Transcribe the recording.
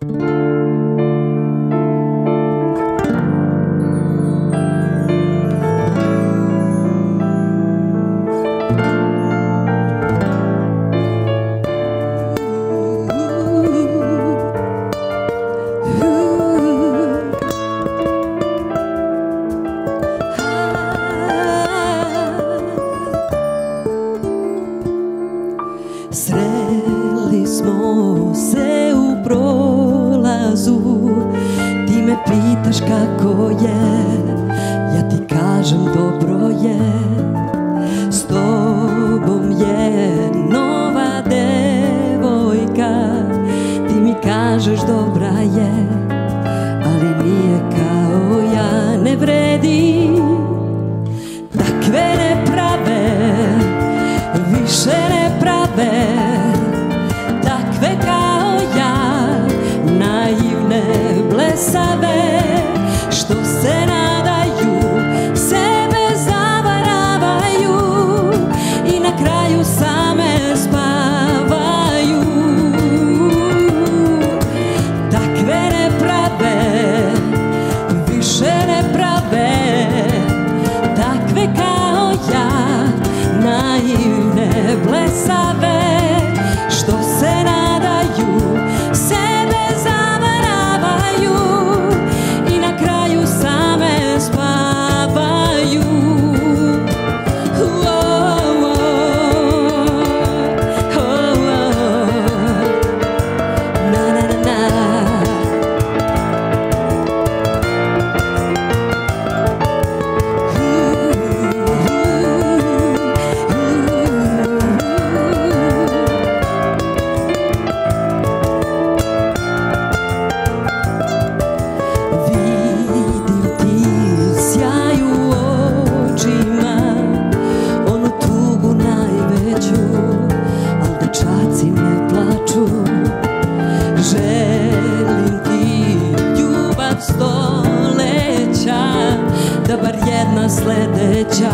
Sreli smo se u prošlosti nalazu Ti me pitaš kako je čovjeka ja naivne blesave da bar jedna sledeća.